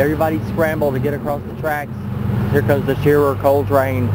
Everybody scramble to get across the tracks. Here comes the Sherer cold train.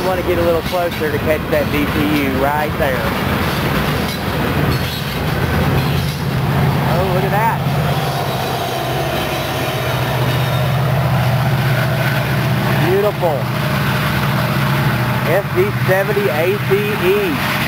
You want to get a little closer to catch that DPU right there. Oh, look at that. Beautiful. FV70 ACE.